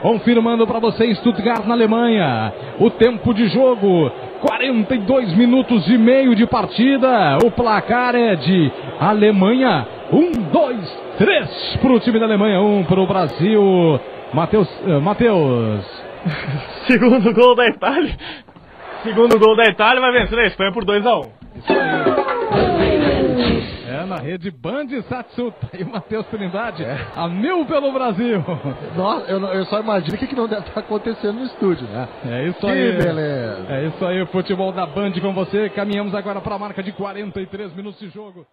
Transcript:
Confirmando para você Stuttgart na Alemanha. O tempo de jogo, 42 minutos e meio de partida. O placar é de Alemanha, 1, 2, 3 para o time da Alemanha, 1 para o Brasil. Matheus, uh, Matheus. Segundo gol da Itália. Segundo gol da Itália vai vencer a Espanha por 2 a 1 Isso rede Band Satsu, tá aí o Matheus Trindade, é. a mil pelo Brasil. Nossa, eu, eu só imagino o que, que não deve estar acontecendo no estúdio, né? É isso que aí. beleza. É isso aí, o futebol da Band com você. Caminhamos agora para a marca de 43 minutos de jogo.